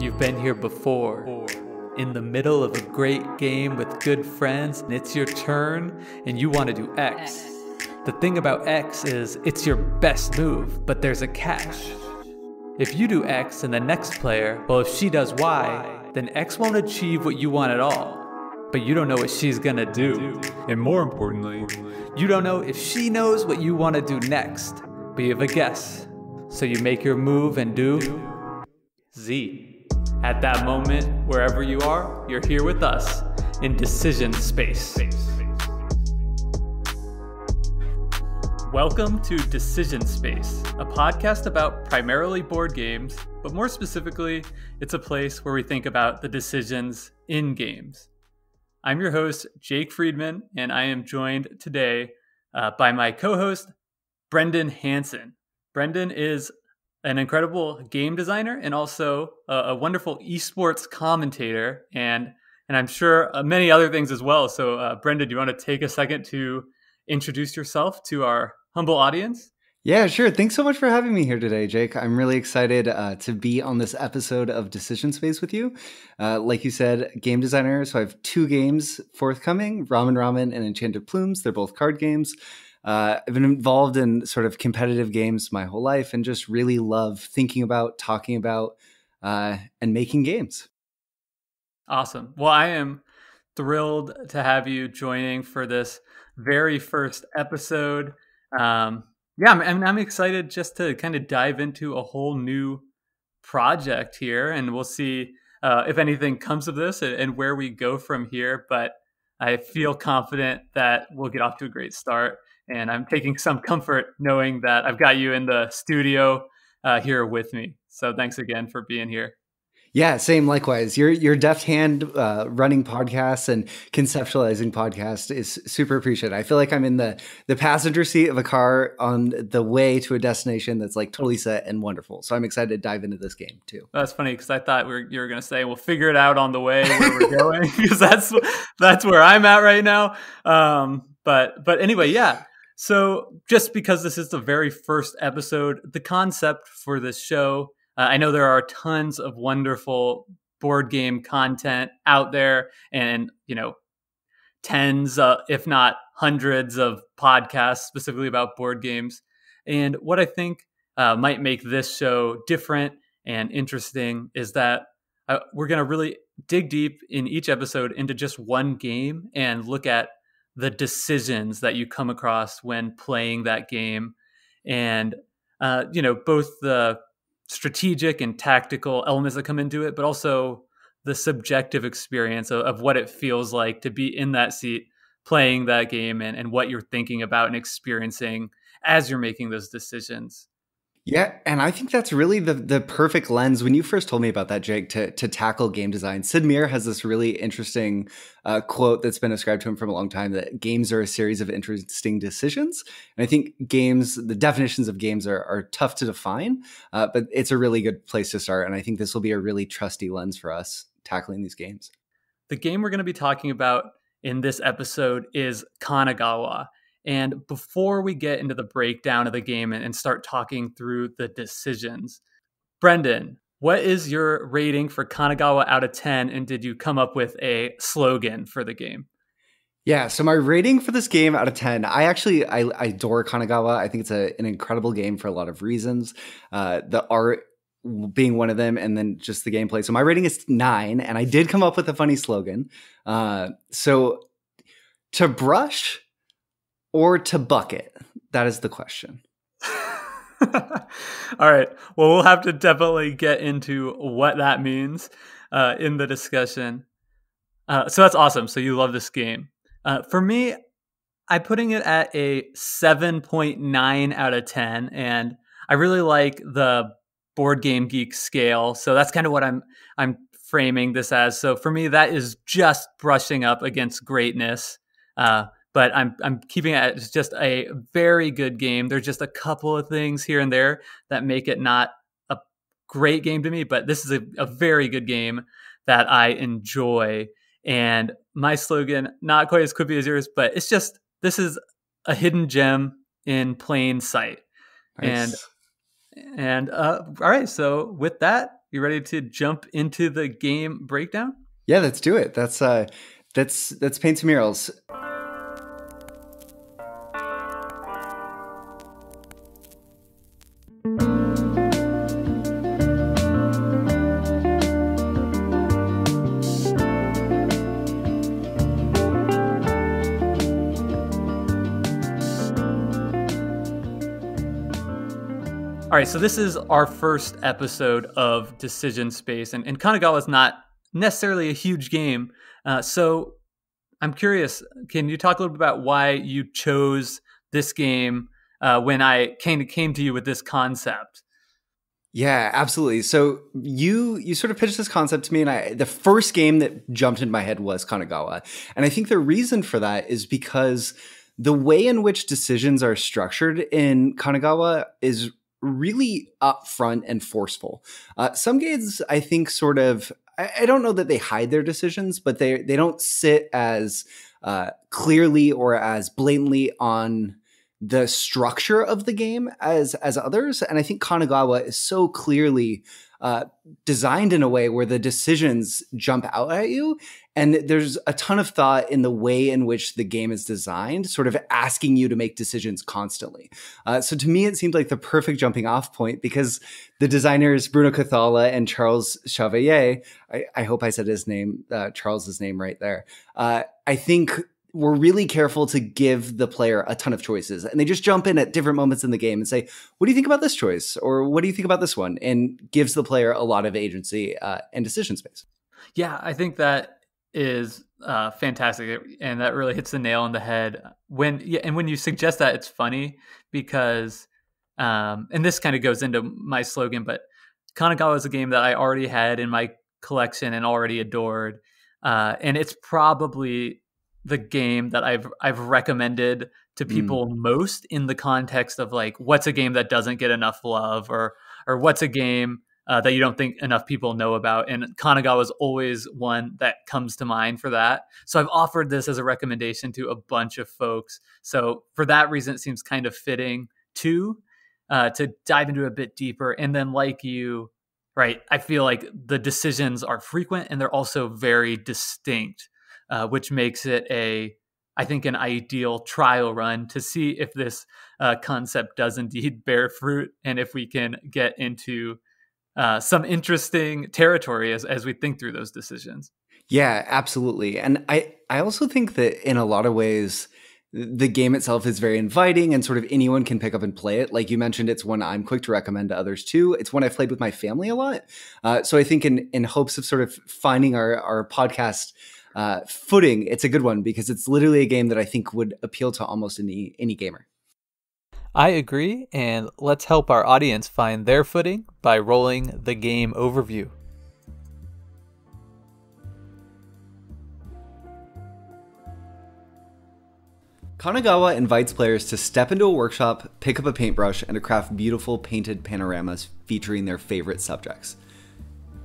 You've been here before. In the middle of a great game with good friends, and it's your turn, and you want to do X. The thing about X is it's your best move, but there's a catch. If you do X and the next player, well, if she does Y, then X won't achieve what you want at all. But you don't know what she's gonna do. And more importantly, you don't know if she knows what you wanna do next, but you have a guess. So you make your move and do Z. At that moment, wherever you are, you're here with us in decision space. Welcome to Decision Space, a podcast about primarily board games, but more specifically, it's a place where we think about the decisions in games. I'm your host, Jake Friedman, and I am joined today uh, by my co host, Brendan Hanson. Brendan is an incredible game designer and also a, a wonderful esports commentator, and and I'm sure uh, many other things as well. So, uh, Brendan, do you want to take a second to introduce yourself to our humble audience? Yeah, sure. Thanks so much for having me here today, Jake. I'm really excited uh, to be on this episode of Decision Space with you. Uh, like you said, game designer. So I have two games forthcoming Ramen Ramen and Enchanted Plumes. They're both card games. Uh, I've been involved in sort of competitive games my whole life and just really love thinking about, talking about, uh, and making games. Awesome. Well, I am thrilled to have you joining for this very first episode. Um, yeah, I'm, I'm excited just to kind of dive into a whole new project here, and we'll see uh, if anything comes of this and, and where we go from here. But I feel confident that we'll get off to a great start. And I'm taking some comfort knowing that I've got you in the studio uh, here with me. So thanks again for being here. Yeah, same. Likewise, your your deft hand uh, running podcasts and conceptualizing podcasts is super appreciated. I feel like I'm in the the passenger seat of a car on the way to a destination that's like totally set and wonderful. So I'm excited to dive into this game too. That's funny because I thought we were, you were going to say we'll figure it out on the way where we're going because that's that's where I'm at right now. Um, but but anyway, yeah. So just because this is the very first episode, the concept for this show uh, I know there are tons of wonderful board game content out there, and you know, tens, uh, if not hundreds, of podcasts specifically about board games. And what I think uh, might make this show different and interesting is that uh, we're going to really dig deep in each episode into just one game and look at the decisions that you come across when playing that game and uh, you know both the strategic and tactical elements that come into it, but also the subjective experience of, of, what it feels like to be in that seat playing that game and, and what you're thinking about and experiencing as you're making those decisions. Yeah, and I think that's really the the perfect lens. When you first told me about that, Jake, to to tackle game design, Sid Meier has this really interesting uh, quote that's been ascribed to him from a long time that games are a series of interesting decisions. And I think games, the definitions of games are are tough to define, uh, but it's a really good place to start. And I think this will be a really trusty lens for us tackling these games. The game we're going to be talking about in this episode is Kanagawa. And before we get into the breakdown of the game and, start talking through the decisions, Brendan, what is your rating for Kanagawa out of 10? And did you come up with a slogan for the game? Yeah, so my rating for this game out of 10, I actually I, I adore Kanagawa. I think it's a, an incredible game for a lot of reasons. Uh, the art being one of them, and then just the gameplay. So my rating is nine, and I did come up with a funny slogan. Uh, so to brush or to bucket? That is the question. All right. Well, we'll have to definitely get into what that means uh, in the discussion. Uh, so that's awesome. So you love this game. Uh, for me, I'm putting it at a 7.9 out of 10. And I really like the board game geek scale. So that's kind of what I'm I'm framing this as. So for me, that is just brushing up against greatness. Uh, but I'm I'm keeping it as just a very good game. There's just a couple of things here and there that make it not a great game to me, but this is a, a very good game that I enjoy. And my slogan, not quite as quippy as yours, but it's just this is a hidden gem in plain sight. Nice. And and uh, all right, so with that, you ready to jump into the game breakdown? Yeah, let's do it. That's uh, that's that's paint some murals. All right, so this is our first episode of Decision Space, and, and Kanagawa is not necessarily a huge game. Uh, so I'm curious, can you talk a little bit about why you chose this game uh, when I came, came to you with this concept? Yeah, absolutely. So you you sort of pitched this concept to me, and I the first game that jumped in my head was Kanagawa, and I think the reason for that is because the way in which decisions are structured in Kanagawa is really upfront and forceful. Uh, some games, I think, sort of. I, I, don't know that they hide their decisions, but they they don't sit as uh, clearly or as blatantly on the structure of the game as as others. And I think Kanagawa is so clearly uh, designed in a way where the decisions jump out at you. And there's a ton of thought in the way in which the game is designed, sort of asking you to make decisions constantly. Uh, so to me, it seemed like the perfect jumping off point because the designers, Bruno Cathala and Charles Chevallier, I, I hope I said his name, uh, Charles's name right there. Uh, I think we're really careful to give the player a ton of choices and they just jump in at different moments in the game and say what do you think about this choice or what do you think about this one and gives the player a lot of agency uh, and decision space yeah i think that is uh, fantastic and that really hits the nail on the head when yeah, and when you suggest that it's funny because um, and this kind of goes into my slogan but kanagawa is a game that i already had in my collection and already adored uh, and it's probably the game that I've I've recommended to mm. people mm. most in the context of like what's a game that doesn't get enough love or or what's a game uh, that you don't think enough people know about and Kanagawa is always one that comes to mind for that. So I've offered this as a recommendation to a bunch of folks. So for that reason it seems kind of fitting too uh, to dive into a bit deeper. And then like you right I feel like the decisions are frequent and they're also very distinct uh, which makes it a I think an ideal trial run to see if this uh, concept does indeed bear fruit and if we can get into uh, some interesting territory as, as we think through those decisions. Yeah, absolutely. And I, I also think that in a lot of ways, the game itself is very inviting and sort of anyone can pick up and play it. Like you mentioned, it's one I'm quick to recommend to others too. It's one I've played with my family a lot. Uh, so I think in, in hopes of sort of finding our, our podcast uh, footing, it's a good one because it's literally a game that I think would appeal to almost any any gamer. I agree, and let's help our audience find their footing by rolling the game overview. Kanagawa invites players to step into a workshop, pick up a paintbrush, and to craft beautiful painted panoramas featuring their favorite subjects.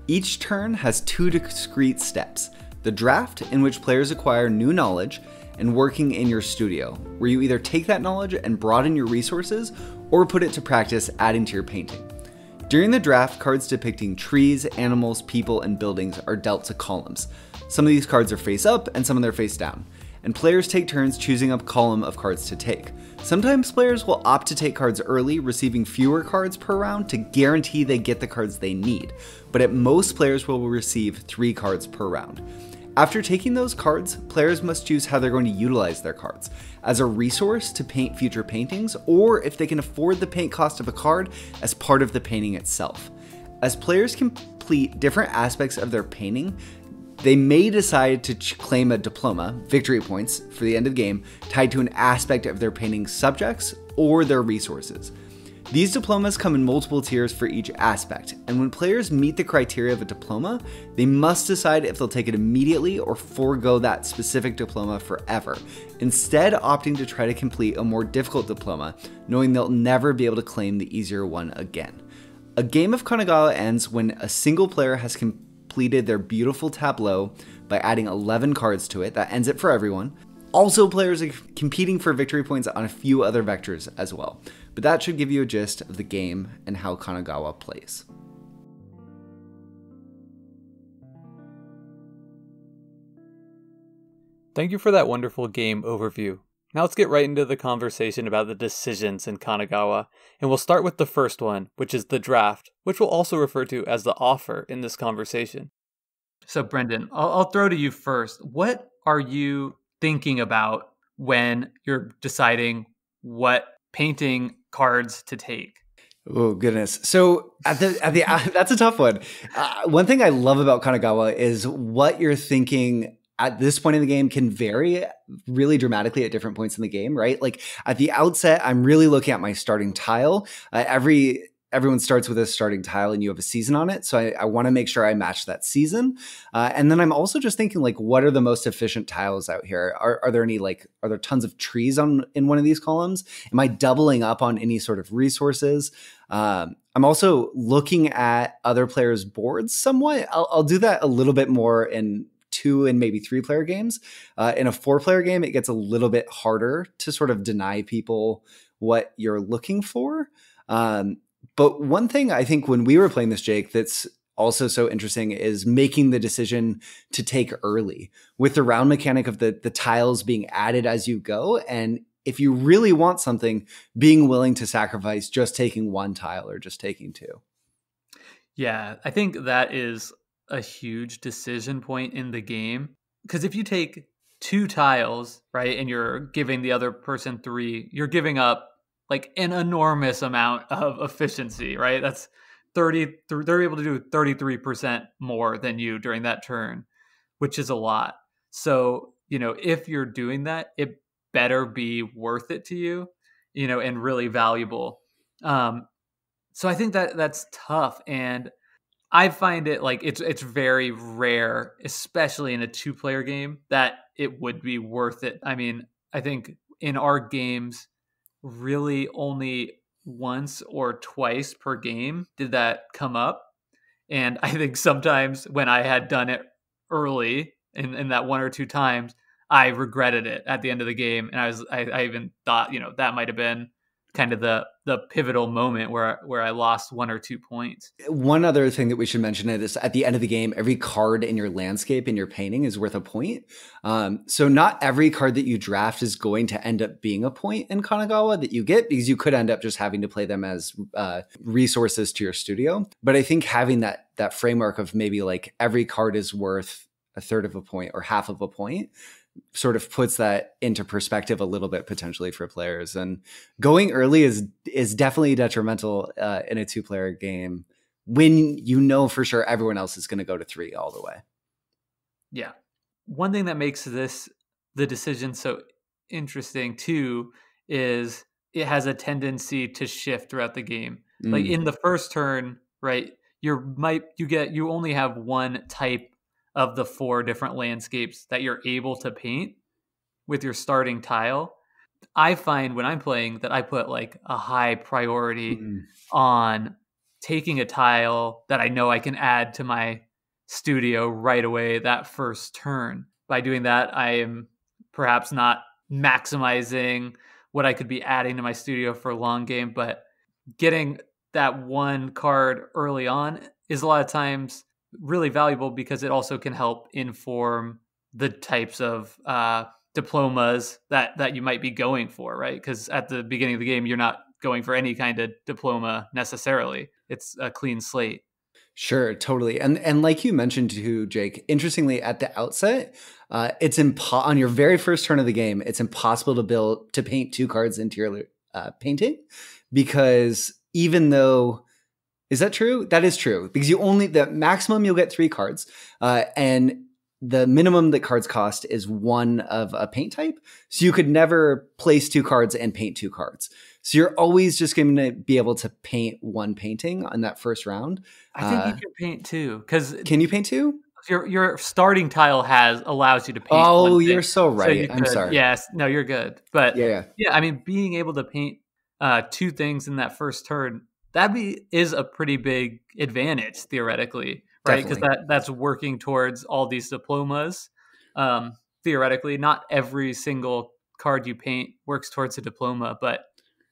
Each turn has two discrete steps the draft, in which players acquire new knowledge, and working in your studio, where you either take that knowledge and broaden your resources or put it to practice adding to your painting. During the draft, cards depicting trees, animals, people, and buildings are dealt to columns. Some of these cards are face up and some of them are face down, and players take turns choosing a column of cards to take. Sometimes players will opt to take cards early, receiving fewer cards per round to guarantee they get the cards they need, but at most players will receive 3 cards per round. After taking those cards, players must choose how they're going to utilize their cards as a resource to paint future paintings, or if they can afford the paint cost of a card as part of the painting itself. As players complete different aspects of their painting, they may decide to claim a diploma, victory points, for the end of the game, tied to an aspect of their painting's subjects or their resources. These diplomas come in multiple tiers for each aspect, and when players meet the criteria of a diploma, they must decide if they'll take it immediately or forego that specific diploma forever, instead, opting to try to complete a more difficult diploma, knowing they'll never be able to claim the easier one again. A game of Kanagawa ends when a single player has completed their beautiful tableau by adding 11 cards to it, that ends it for everyone. Also, players are competing for victory points on a few other vectors as well but that should give you a gist of the game and how Kanagawa plays. Thank you for that wonderful game overview. Now let's get right into the conversation about the decisions in Kanagawa, and we'll start with the first one, which is the draft, which we'll also refer to as the offer in this conversation. So, Brendan, I'll, I'll throw to you first. What are you thinking about when you're deciding what painting cards to take? Oh goodness! So at the at the that's a tough one. Uh, one thing I love about Kanagawa is what you're thinking at this point in the game can vary really dramatically at different points in the game, right? Like at the outset, I'm really looking at my starting tile. Uh, every everyone starts with a starting tile and you have a season on it. So I, I want to make sure I match that season. Uh, and then I'm also just thinking like, what are the most efficient tiles out here? Are, are there any like, are there tons of trees on in one of these columns? Am I doubling up on any sort of resources? Um, I'm also looking at other players' boards somewhat. I'll, I'll do that a little bit more in two and maybe three player games. Uh, in a four player game, it gets a little bit harder to sort of deny people what you're looking for. Um, but one thing I think when we were playing this, Jake, that's also so interesting is making the decision to take early with the round mechanic of the the tiles being added as you go. And if you really want something being willing to sacrifice just taking one tile or just taking two. Yeah i think that is a huge decision point in the game. Because if you take two tiles, right, and you're giving the other person three, you're giving up like an enormous amount of efficiency, right? That's 30 they're able to do 33% more than you during that turn, which is a lot. So, you know, if you're doing that, it better be worth it to you, you know, and really valuable. Um so I think that that's tough and I find it like it's it's very rare, especially in a two player game, that it would be worth it. I mean, I think in our games, really only once or twice per game did that come up. And I think sometimes when I had done it early in, in that one or two times, I regretted it at the end of the game. And I was I, I even thought, you know, that might have been kind of the the pivotal moment where where I lost one or two points. One other thing that we should mention is at the end of the game, every card in your landscape in your painting is worth a point. Um, so not every card that you draft is going to end up being a point in Kanagawa that you get because you could end up just having to play them as uh, resources to your studio. But I think having that that framework of maybe like every card is worth a third of a point or half of a point sort of puts that into perspective a little bit potentially for players. And going early is is definitely detrimental uh, in a two player game when you know for sure everyone else is going to go to three all the way. Yeah, one thing that makes this the decision so interesting too is it has a tendency to shift throughout the game. Mm. Like in the first turn, right? You might you get you only have one type of the four different landscapes that you're able to paint with your starting tile. I find when I'm playing that I put like a high priority mm-hmm. on taking a tile that I know I can add to my studio right away that first turn. By doing that, I am perhaps not maximizing what I could be adding to my studio for a long game, but getting that one card early on is a lot of times really valuable because it also can help inform the types of uh, diplomas that that you might be going for, right? Because at the beginning of the game, you're not going for any kind of diploma necessarily. It's a clean slate. Sure, totally. And and like you mentioned too, Jake, interestingly at the outset, uh, it's impo- on your very first turn of the game, it's impossible to build to paint two cards into your uh, painting because even though is that true? That is true because you only the maximum you'll get three cards, uh, and the minimum that cards cost is one of a paint type. So you could never place two cards and paint two cards. So you're always just going to be able to paint one painting on that first round. I think uh, you can paint two because can you paint two? Your your starting tile has allows you to paint. Oh, you're so right. So you I'm sorry. Yes, no, you're good. But yeah, yeah, yeah. I mean, being able to paint uh, two things in that first turn that be is a pretty big advantage theoretically, right? Because that that's working towards all these diplomas. Um, theoretically, not every single card you paint works towards a diploma, but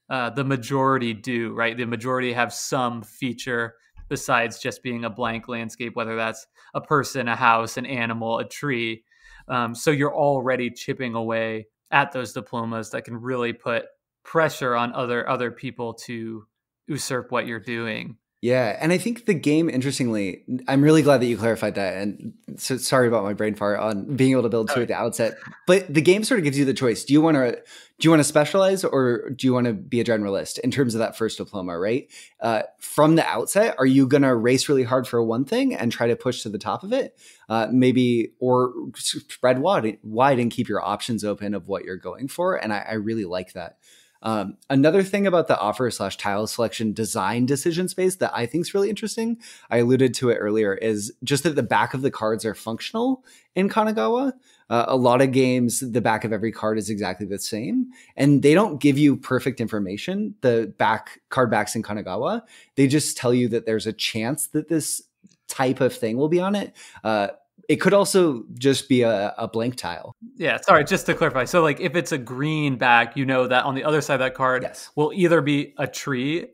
uh, the majority do, right? The majority have some feature besides just being a blank landscape, whether that's a person, a house, an animal, a tree. Um, so you're already chipping away at those diplomas that can really put pressure on other other people to usurp what you're doing. Yeah, and I think the game, interestingly, I'm really glad that you clarified that. And so sorry about my brain fart on being able to build two oh. at the outset. But the game sort of gives you the choice. Do you want to do you want to specialize or do you want to be a generalist in terms of that first diploma? Right uh, from the outset, are you going to race really hard for one thing and try to push to the top of it, uh, maybe, or spread wide, wide and keep your options open of what you're going for? And I, I really like that. Um, another thing about the offer slash tile selection design decision space that I think is really interesting, I alluded to it earlier, is just that the back of the cards are functional in Kanagawa. Uh, a lot of games, the back of every card is exactly the same, and they don't give you perfect information. The back card backs in Kanagawa, they just tell you that there's a chance that this type of thing will be on it. Uh, it could also just be a, a, blank tile. Yeah, sorry, just to clarify. So, like, if it's a green back, you know that on the other side of that card yes. will either be a tree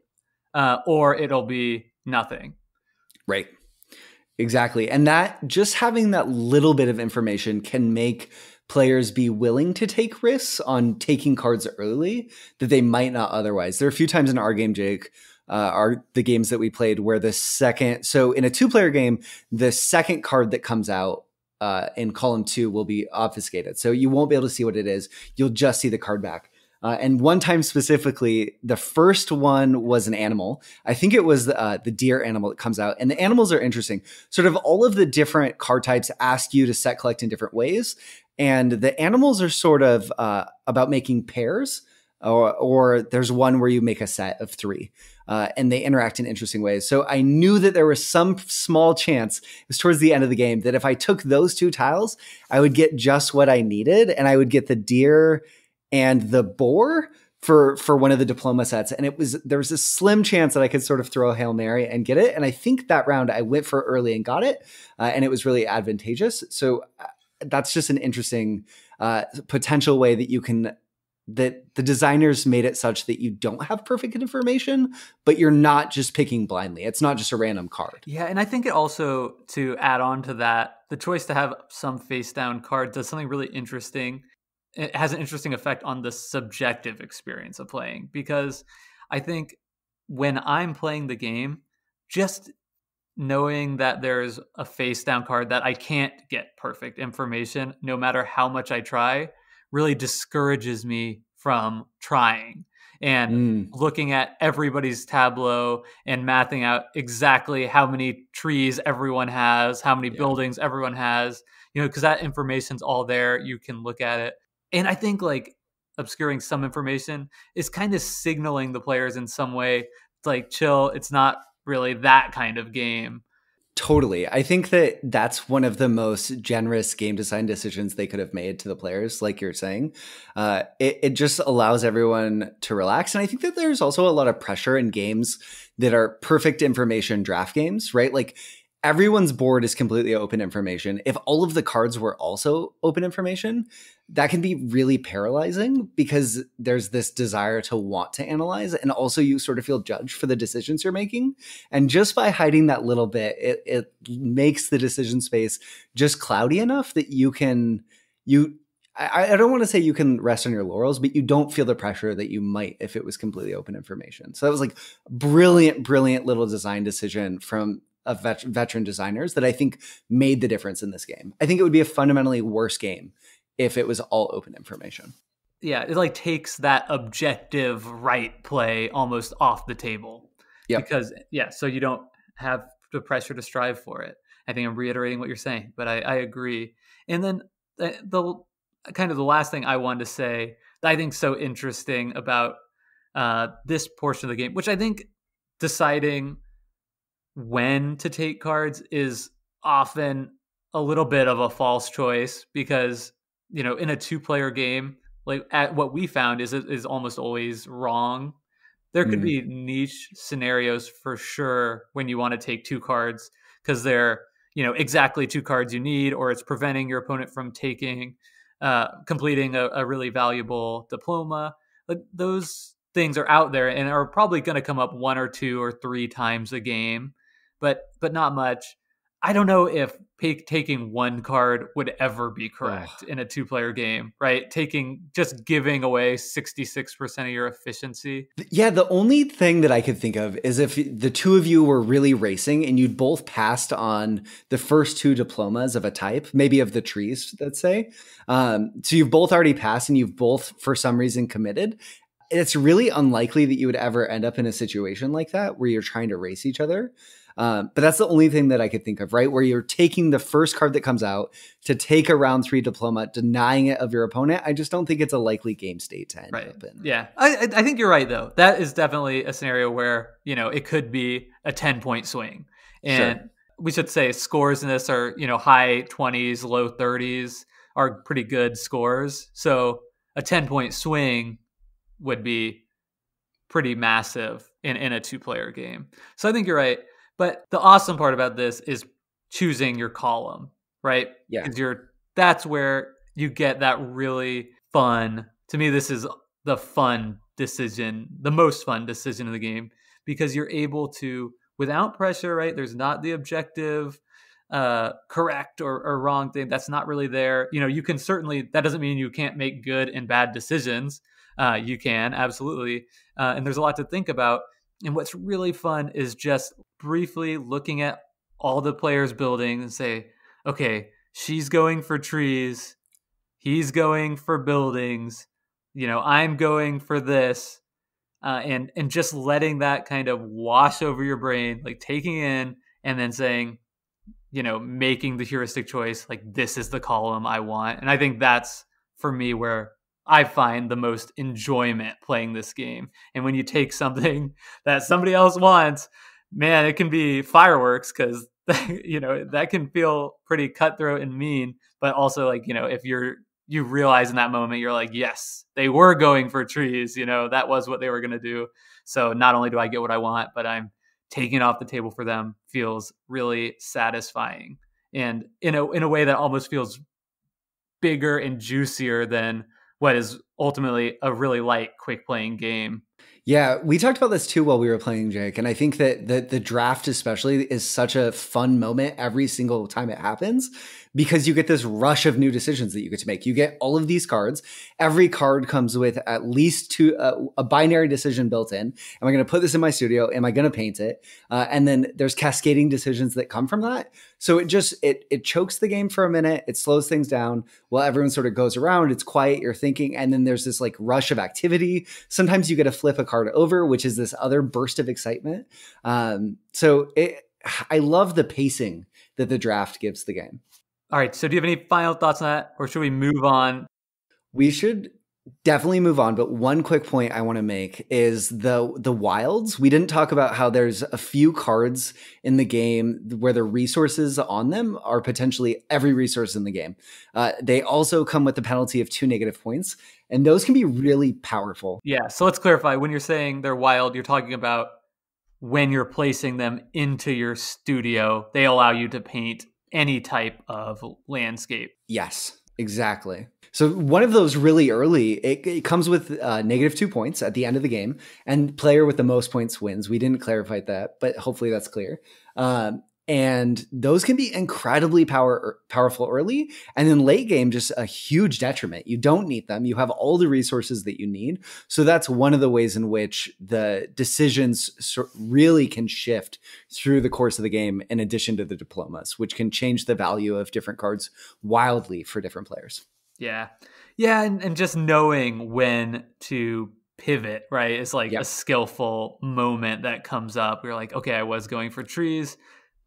uh, or it'll be nothing. Right. Exactly. And that just having that little bit of information can make players be willing to take risks on taking cards early that they might not otherwise. There are a few times in our game, Jake, uh, are the games that we played where the second so in a two player game the second card that comes out uh, in column two will be obfuscated so you won't be able to see what it is you'll just see the card back uh, and one time specifically, the first one was an animal. I think it was uh, the deer animal that comes out. And the animals are interesting. Sort of all of the different card types ask you to set collect in different ways. And the animals are sort of uh, about making pairs, or, or there's one where you make a set of three uh, and they interact in interesting ways. So I knew that there was some small chance, it was towards the end of the game, that if I took those two tiles, I would get just what I needed and I would get the deer and the boar for for one of the diploma sets. And it was there was a slim chance that i could sort of throw a hail mary and get it. And i think that round i went for early and got it uh, and it was really advantageous. So uh, that's just an interesting uh, potential way that you can that the designers made it such that you don't have perfect information, but you're not just picking blindly. It's not just a random card. Yeah, and I think it also to add on to that, the choice to have some face down card does something really interesting. It has an interesting effect on the subjective experience of playing because I think when I'm playing the game, just knowing that there's a face down card that I can't get perfect information no matter how much I try really discourages me from trying and mm. looking at everybody's tableau and mathing out exactly how many trees everyone has, how many yeah. buildings everyone has, you know, because that information's all there. You can look at it. And I think like obscuring some information is kind of signaling the players in some way, it's like, chill, it's not really that kind of game. Totally. I think that that's one of the most generous game design decisions they could have made to the players, like you're saying. Uh, it, it just allows everyone to relax. And I think that there's also a lot of pressure in games that are perfect information draft games, right? Like everyone's board is completely open information. If all of the cards were also open information, that can be really paralyzing because there's this desire to want to analyze and also you sort of feel judged for the decisions you're making. And just by hiding that little bit, it, it makes the decision space just cloudy enough that you can you I, I don't want to say you can rest on your laurels, but you don't feel the pressure that you might if it was completely open information. So that was like brilliant, brilliant little design decision from of vet- veteran designers that I think made the difference in this game. I think it would be a fundamentally worse game if it was all open information. Yeah, it like takes that objective right play almost off the table. Yeah. Because yeah, so you don't have the pressure to strive for it. I think I'm reiterating what you're saying, but I, I agree. And then the, the, kind of the last thing I wanted to say that I think so interesting about uh, this portion of the game, which I think deciding when to take cards is often a little bit of a false choice because you know in a two player game like at what we found is is almost always wrong there could mm. be niche scenarios for sure when you want to take two cards because they're you know exactly two cards you need or it's preventing your opponent from taking uh completing a, a really valuable diploma like those things are out there and are probably going to come up one or two or three times a game but but not much. I don't know if taking one card would ever be correct in a two player game, right? Taking just giving away 66% of your efficiency. Yeah, the only thing that I could think of is if the two of you were really racing and you'd both passed on the first two diplomas of a type, maybe of the trees, let's say. Um, so you've both already passed and you've both, for some reason, committed. It's really unlikely that you would ever end up in a situation like that where you're trying to race each other. Um, but that's the only thing that I could think of, right? Where you're taking the first card that comes out to take a round three diploma, denying it of your opponent. I just don't think it's a likely game state to end right. up in. Yeah, I, I think you're right though. That is definitely a scenario where you know it could be a ten point swing, and sure. we should say scores in this are you know high twenties, low thirties are pretty good scores. So a ten point swing would be pretty massive in, in a two player game. So I think you're right. But the awesome part about this is choosing your column, right? Yeah. Because you're that's where you get that really fun. To me, this is the fun decision, the most fun decision in the game, because you're able to, without pressure, right? There's not the objective uh correct or, or wrong thing that's not really there you know you can certainly that doesn't mean you can't make good and bad decisions uh you can absolutely uh, and there's a lot to think about and what's really fun is just briefly looking at all the players building and say, okay, she's going for trees, he's going for buildings, you know, I'm going for this. Uh, and and just letting that kind of wash over your brain, like taking in and then saying, you know, making the heuristic choice, like this is the column I want. And I think that's for me where I find the most enjoyment playing this game. And when you take something that somebody else wants, man, it can be fireworks because you know that can feel pretty cutthroat and mean. But also, like you know, if you're you realize in that moment, you're like, yes, they were going for trees. You know, that was what they were going to do. So not only do I get what I want, but I'm taking off the table for them. Feels really satisfying, and in a in a way that almost feels bigger and juicier than what is ultimately a really light, quick playing game. Yeah, we talked about this too while we were playing, Jake. And I think that the, the draft, especially, is such a fun moment every single time it happens because you get this rush of new decisions that you get to make. You get all of these cards. Every card comes with at least two uh, a binary decision built in. Am I going to put this in my studio? Am I going to paint it? Uh, and then there's cascading decisions that come from that. So it just it it chokes the game for a minute. It slows things down while everyone sort of goes around. It's quiet. You're thinking, and then there's this like rush of activity. Sometimes you get to flip a card over, which is this other burst of excitement. Um, so it, I love the pacing that the draft gives the game. All right. So, do you have any final thoughts on that, or should we move on? We should definitely move on but one quick point i want to make is the the wilds we didn't talk about how there's a few cards in the game where the resources on them are potentially every resource in the game uh, they also come with the penalty of two negative points and those can be really powerful yeah so let's clarify when you're saying they're wild you're talking about when you're placing them into your studio they allow you to paint any type of landscape. Yes, exactly. So one of those really early, it, it comes with uh, negative two points at the end of the game, and player with the most points wins. We didn't clarify that, but hopefully that's clear. Um, and those can be incredibly power er, powerful early. And then late game just a huge detriment. You don't need them. You have all the resources that you need. So that's one of the ways in which the decisions really can shift through the course of the game in addition to the diplomas which can change the value of different cards wildly for different players. Yeah. Yeah and, and just knowing when to pivot right is like yep. a skillful moment that comes up. You're like okay i was going for trees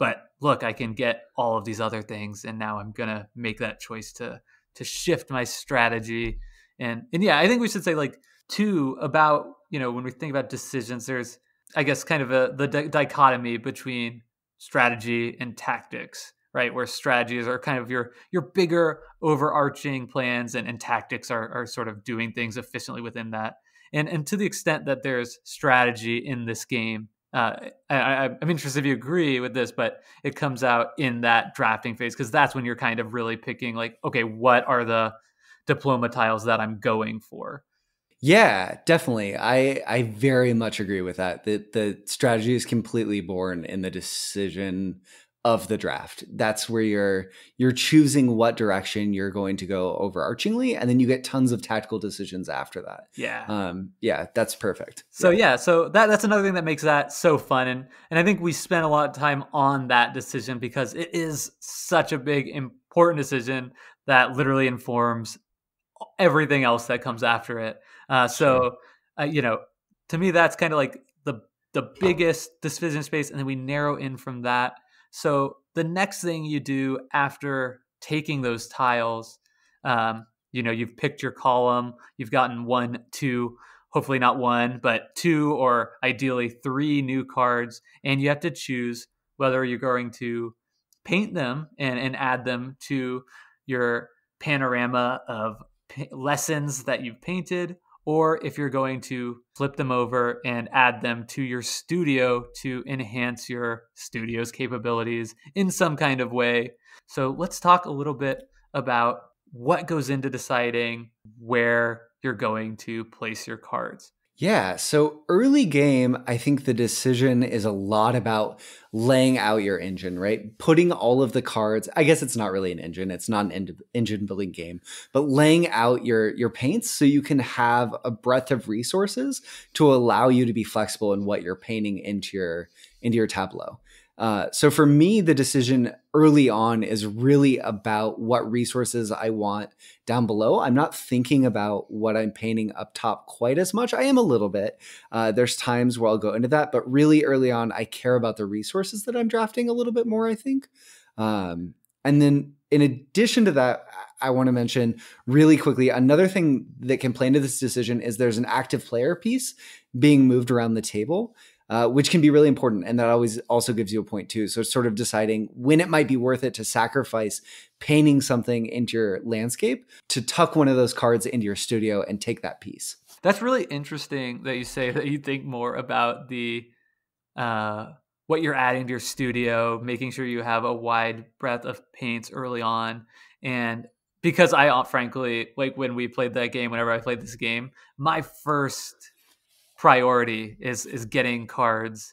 but look, I can get all of these other things, and now I'm gonna make that choice to to shift my strategy. And and yeah, I think we should say like two about you know when we think about decisions, there's I guess kind of a the di- dichotomy between strategy and tactics right where strategies are kind of your your bigger overarching plans and, and tactics are, are sort of doing things efficiently within that and and to the extent that there's strategy in this game uh, I, am interested if you agree with this, but it comes out in that drafting phase because that's when you're kind of really picking, like, okay, what are the diploma tiles that I'm going for? Yeah, definitely. I I very much agree with that. That the strategy is completely born in the decision of the draft. That's where you're you're choosing what direction you're going to go overarchingly, and then you get tons of tactical decisions after that. Yeah, um, yeah, that's perfect. So yeah. yeah, so that that's another thing that makes that so fun, and and I think we spent a lot of time on that decision because it is such a big important decision that literally informs everything else that comes after it. Uh, so uh, you know, to me, that's kind of like the the biggest decision space, and then we narrow in from that so the next thing you do after taking those tiles, um, you know, you've picked your column, you've gotten one, two, hopefully not one, but two or ideally three new cards, and you have to choose whether you're going to paint them and, and add them to your panorama of lessons that you've painted or if you're going to flip them over and add them to your studio to enhance your studio's capabilities in some kind of way. So let's talk a little bit about what goes into deciding where you're going to place your cards. Yeah. So early game, I think the decision is a lot about laying out your engine, right? Putting all of the cards. I guess it's not really an engine. It's not an engine building game, but laying out your your paints so you can have a breadth of resources to allow you to be flexible in what you're painting into your into your tableau. Uh, so for me, the decision early on is really about what resources I want down below. I'm not thinking about what I'm painting up top quite as much. I am a little bit. Uh, there's times where I'll go into that, but really early on, I care about the resources that I'm drafting a little bit more, I think. Um, and then in addition to that, I want to mention really quickly another thing that can play into this decision is there's an active player piece being moved around the table uh, which can be really important. And that always also gives you a point too. So it's sort of deciding when it might be worth it to sacrifice painting something into your landscape to tuck one of those cards into your studio and take that piece. That's really interesting that you say that you think more about the uh, what you're adding to your studio, making sure you have a wide breadth of paints early on, and because I uh, frankly like when we played that game, whenever I played this game, my first priority is is getting cards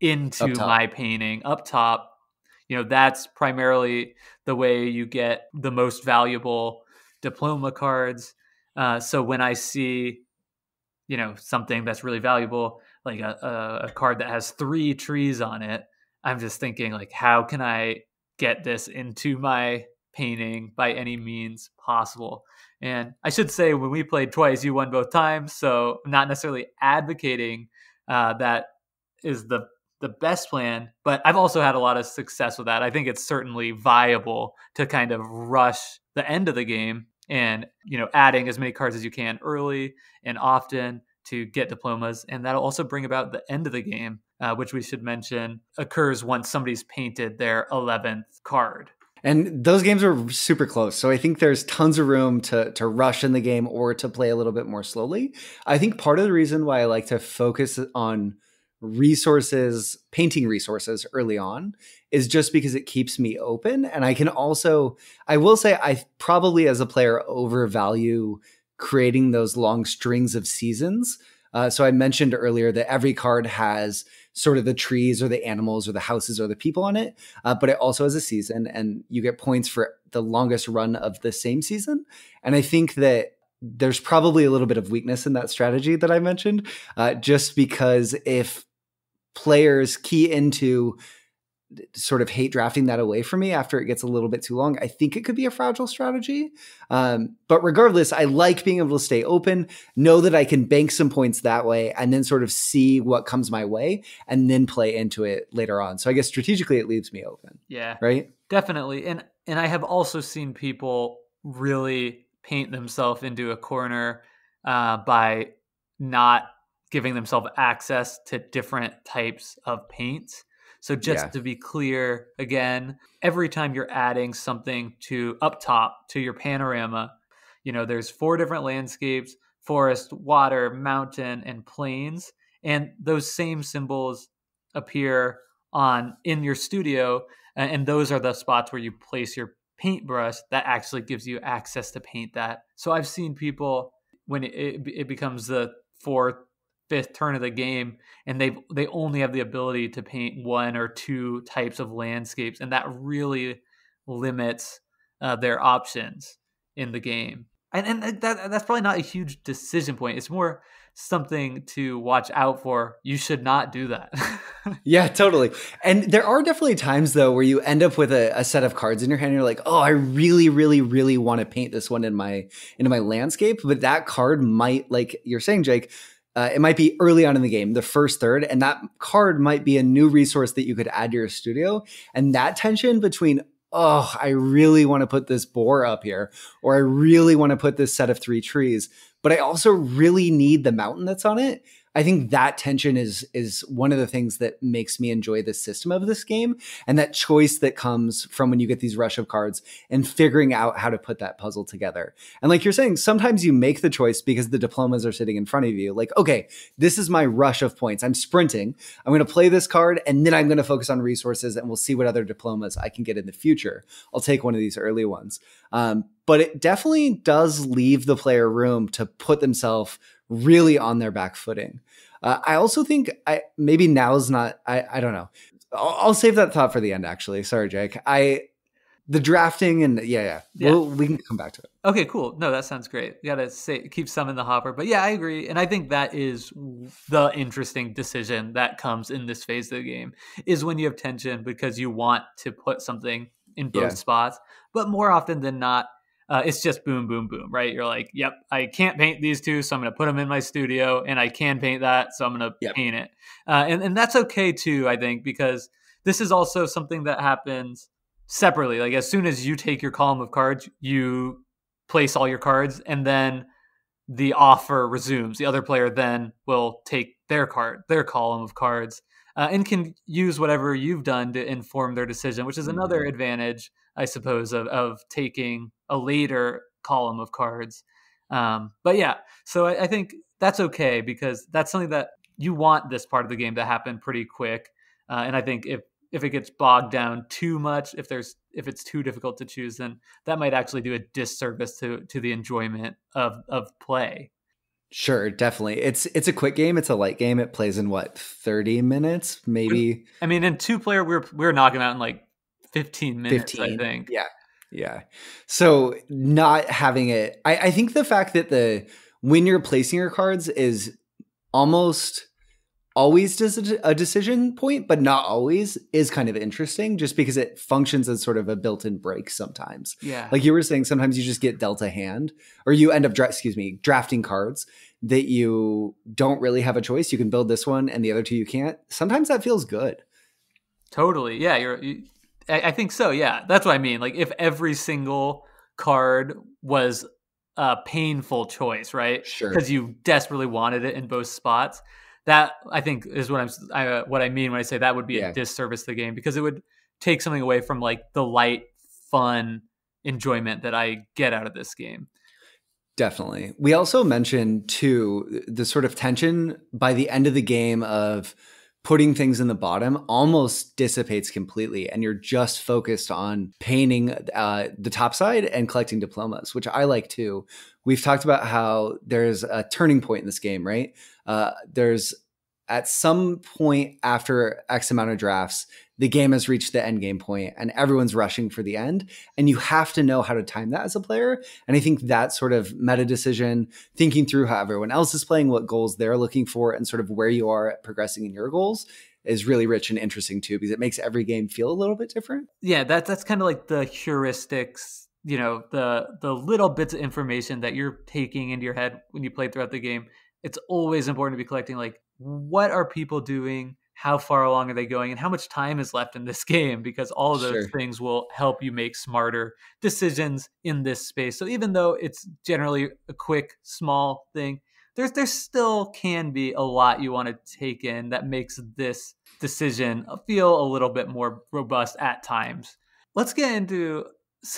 into my painting up top. You know, that's primarily the way you get the most valuable diploma cards. Uh, so when I see, you know, something that's really valuable, like a, a, a card that has three trees on it, I'm just thinking like, how can I get this into my painting by any means possible? And I should say, when we played twice, you won both times. So I'm not necessarily advocating uh, that is the the best plan, but I've also had a lot of success with that. I think it's certainly viable to kind of rush the end of the game and you know adding as many cards as you can early and often to get diplomas, and that'll also bring about the end of the game, uh, which we should mention occurs once somebody's painted their 11th card. And those games are super close. So I think there's tons of room to to rush in the game or to play a little bit more slowly. I think part of the reason why I like to focus on resources, painting resources early on is just because it keeps me open. And I can also, I will say, I probably as a player overvalue creating those long strings of seasons. Uh, so I mentioned earlier that every card has sort of the trees or the animals or the houses or the people on it, uh, but it also has a season, and you get points for the longest run of the same season. And I think that there's probably a little bit of weakness in that strategy that I mentioned, uh, just because if players key into sort of hate drafting that away from me after it gets a little bit too long. I think it could be a fragile strategy. Um, but regardless, I like being able to stay open, know that I can bank some points that way, and then sort of see what comes my way and then play into it later on. So I guess strategically it leaves me open. Yeah. Right? Definitely. And and I have also seen people really paint themselves into a corner uh, by not giving themselves access to different types of paints. So just yeah. to be clear again, every time you're adding something to up top to your panorama, you know, there's four different landscapes, forest, water, mountain, and plains, and those same symbols appear on in your studio and those are the spots where you place your paintbrush that actually gives you access to paint that. So I've seen people when it, it becomes the fourth fifth turn of the game and they they only have the ability to paint one or two types of landscapes and that really limits uh, their options in the game. And and that that's probably not a huge decision point. It's more something to watch out for. You should not do that. Yeah totally. And there are definitely times though where you end up with a, a set of cards in your hand and you're like oh i really really really want to paint this one in my into my landscape. But that card might like you're saying jake uh, it might be early on in the game, the first third, and that card might be a new resource that you could add to your studio. And that tension between, oh, I really want to put this boar up here, or I really want to put this set of three trees, but I also really need the mountain that's on it. I think that tension is is one of the things that makes me enjoy the system of this game and that choice that comes from when you get these rush of cards and figuring out how to put that puzzle together. And like you're saying, sometimes you make the choice because the diplomas are sitting in front of you. Like, okay, this is my rush of points. I'm sprinting. I'm going to play this card and then I'm going to focus on resources and we'll see what other diplomas I can get in the future. I'll take one of these early ones. Um, but it definitely does leave the player room to put themselves really on their back footing. Uh, I also think I maybe now is not. I I don't know. I'll, I'll, save that thought for the end. Actually, sorry, Jake. I the drafting and yeah, yeah. yeah. We'll, we can come back to it. Okay, cool. No, that sounds great. You gotta say keep some in the hopper. But yeah, I agree, and I think that is the interesting decision that comes in this phase of the game is when you have tension because you want to put something in both yeah. spots. But more often than not, uh, it's just boom, boom, boom, right? You're like, yep, I can't paint these two, so I'm going to put them in my studio, and I can paint that, so I'm going to yep. paint it, uh, and and that's okay too, I think, because this is also something that happens separately. Like as soon as you take your column of cards, you place all your cards, and then the offer resumes. The other player then will take their card, their column of cards, uh, and can use whatever you've done to inform their decision, which is another mm-hmm. advantage, I suppose, of of taking a later column of cards. Um, but yeah, so I, I, think that's okay because that's something that you want this part of the game to happen pretty quick. Uh, and I think if if it gets bogged down too much, if there's if it's too difficult to choose, then that might actually do a disservice to to the enjoyment of of play. Sure, definitely. It's it's a quick game. It's a light game. It plays in what thirty minutes, maybe. I mean, in two player, we're we're knocking out in like fifteen minutes. 15, I think. Yeah, yeah. So not having it, I, I think the fact that the when you're placing your cards is almost always a decision point, but not always is kind of interesting just because it functions as sort of a built-in break sometimes. Yeah. Like you were saying, sometimes you just get dealt a hand or you end up, dra- excuse me, drafting cards that you don't really have a choice. You can build this one and the other two you can't. Sometimes that feels good. Totally. Yeah. You're, you, I, I think so. Yeah, that's what I mean. Like if every single card was a painful choice, right? Sure. Because you desperately wanted it in both spots. That I think is what I'm I, uh, what I mean when I say that would be yeah. a disservice to the game because it would take something away from like the light, fun enjoyment that I get out of this game. Definitely. We also mentioned too the sort of tension by the end of the game of putting things in the bottom almost dissipates completely and you're just focused on painting uh, the top side and collecting diplomas which i like too. We've talked about how there's a turning point in this game right? Uh, there's at some point after x amount of drafts the game has reached the end game point and everyone's rushing for the end and you have to know how to time that as a player. And i think that sort of meta decision thinking through how everyone else is playing what goals they're looking for and sort of where you are at progressing in your goals is really rich and interesting too because it makes every game feel a little bit different. Yeah that, that's kind of like the heuristics you know the the little bits of information that you're taking into your head when you play throughout the game. It's always important to be collecting like what are people doing how far along are they going and how much time is left in this game because all of those sure. things will help you make smarter decisions in this space. So even though it's generally a quick small thing there's there still can be a lot you want to take in that makes this decision feel a little bit more robust at times. Let's get into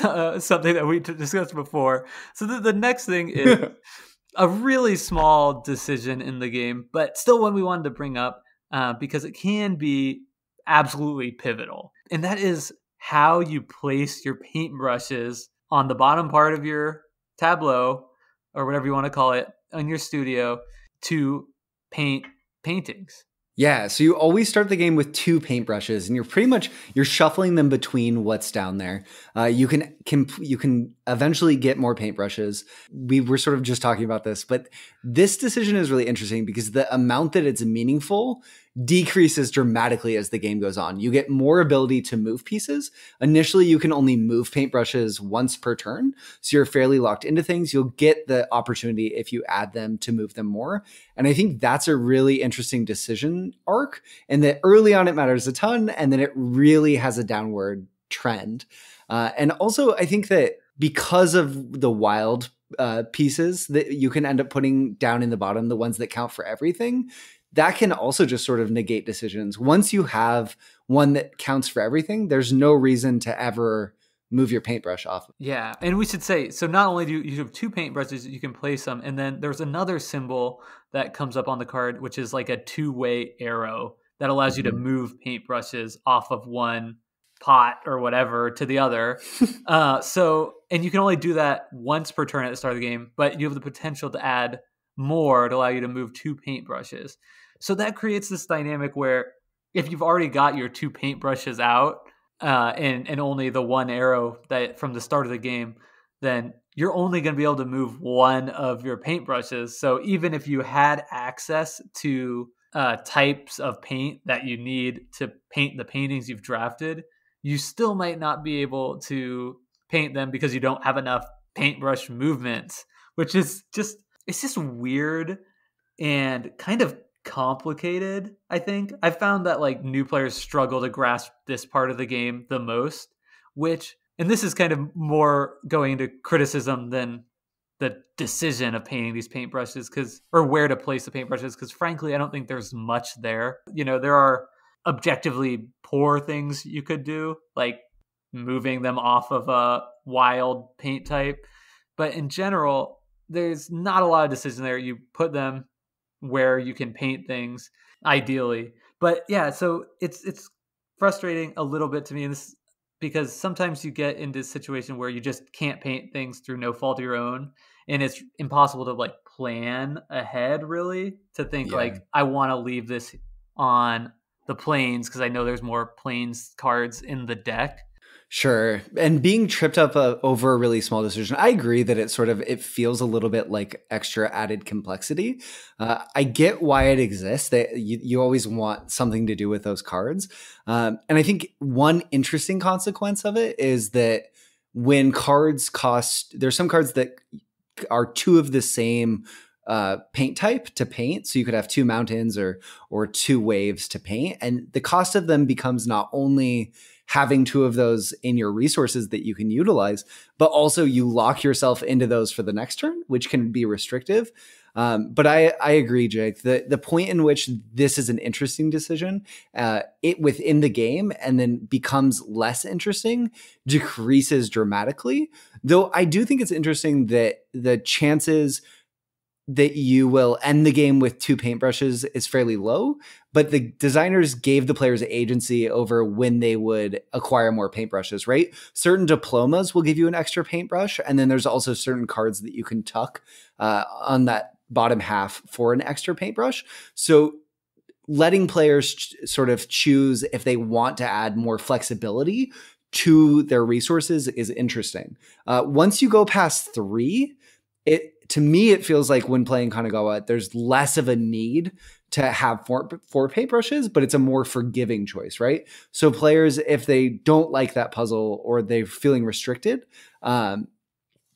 uh, something that we discussed before. So the, the next thing is a really small decision in the game but still one we wanted to bring up uh, because it can be absolutely pivotal. And that is how you place your paintbrushes on the bottom part of your tableau or whatever you want to call it in your studio to paint paintings. Yeah, so you always start the game with two paintbrushes, and you're pretty much you're shuffling them between what's down there. Uh, you can, can you can eventually get more paintbrushes. We were sort of just talking about this, but this decision is really interesting because the amount that it's meaningful decreases dramatically as the game goes on. You get more ability to move pieces. Initially, you can only move paintbrushes once per turn. So you're fairly locked into things. You'll get the opportunity if you add them to move them more. And I think that's a really interesting decision arc. And that early on, it matters a ton. And then it really has a downward trend. Uh, and also, I think that because of the wild uh, pieces that you can end up putting down in the bottom, the ones that count for everything, that can also just sort of negate decisions. Once you have one that counts for everything, there's no reason to ever move your paintbrush off. Yeah, and we should say so. Not only do you, have two paintbrushes, you can place them, and then there's another symbol that comes up on the card, which is like a two-way arrow that allows you to mm-hmm. move paintbrushes off of one pot or whatever to the other. uh, so, and you can only do that once per turn at the start of the game, but you have the potential to add more to allow you to move two paintbrushes. So that creates this dynamic where if you've already got your two paintbrushes out uh, and and only the one arrow that from the start of the game, then you're only going to be able to move one of your paintbrushes. So even if you had access to uh, types of paint that you need to paint the paintings you've drafted, you still might not be able to paint them because you don't have enough paintbrush movements, which is just it's just weird and kind of complicated, I think. I found that like new players struggle to grasp this part of the game the most, which and this is kind of more going into criticism than the decision of painting these paintbrushes because or where to place the paintbrushes because frankly I don't think there's much there. You know, there are objectively poor things you could do like moving them off of a wild paint type, but in general there's not a lot of decision there. You put them where you can paint things ideally. But yeah, so it's it's frustrating a little bit to me this because sometimes you get into a situation where you just can't paint things through no fault of your own and it's impossible to like plan ahead really to think yeah. like I want to leave this on the plains because I know there's more plains cards in the deck Sure. And being tripped up uh, over a really small decision, I agree that it sort of it feels a little bit like extra added complexity. Uh, I get why it exists. That you, you always want something to do with those cards. Um, and I think one interesting consequence of it is that when cards cost, there's some cards that are two of the same uh, paint type to paint. So you could have two mountains or or two waves to paint, and the cost of them becomes not only having two of those in your resources that you can utilize, but also you lock yourself into those for the next turn, which can be restrictive. Um, but I, I agree, Jake. The the point in which this is an interesting decision, uh, it within the game and then becomes less interesting, decreases dramatically. Though I do think it's interesting that the chances that you will end the game with two paintbrushes is fairly low, but the designers gave the players agency over when they would acquire more paintbrushes, right? Certain diplomas will give you an extra paintbrush, and then there's also certain cards that you can tuck uh, on that bottom half for an extra paintbrush. So letting players ch- sort of choose if they want to add more flexibility to their resources is interesting. Uh, once you go past three, it to me, it feels like when playing Kanagawa, there's less of a need to have four, four paintbrushes, but it's a more forgiving choice, right? So players, if they don't like that puzzle or they're feeling restricted, um,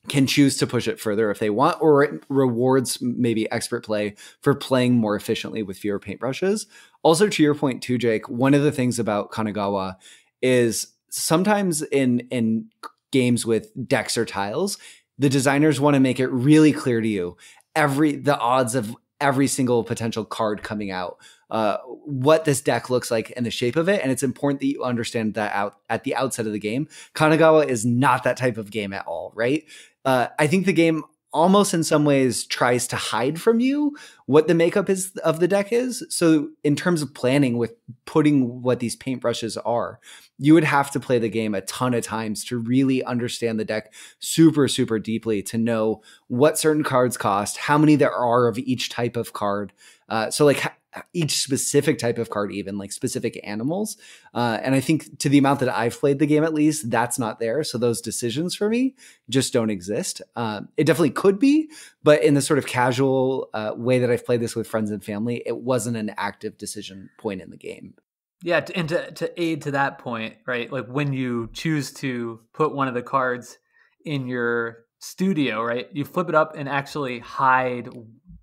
can choose to push it further if they want, or it rewards maybe expert play for playing more efficiently with fewer paintbrushes. Also, to your point too, Jake, one of the things about Kanagawa is sometimes in in games with decks or tiles, the designers want to make it really clear to you every the odds of every single potential card coming out uh, what this deck looks like and the shape of it and it's important that you understand that out at the outset of the game kanagawa is not that type of game at all right? Uh, i think the game almost in some ways tries to hide from you what the makeup is of the deck is. So in terms of planning with putting what these paintbrushes are, you would have to play the game a ton of times to really understand the deck super super deeply to know what certain cards cost, how many there are of each type of card. Uh, so like each specific type of card, even like specific animals. Uh, and I think to the amount that I've played the game, at least, that's not there. So those decisions for me just don't exist. Uh, it definitely could be, but in the sort of casual uh, way that I've played this with friends and family, it wasn't an active decision point in the game. Yeah, and to, to aid to that point, right? Like when you choose to put one of the cards in your studio, right? You flip it up and actually hide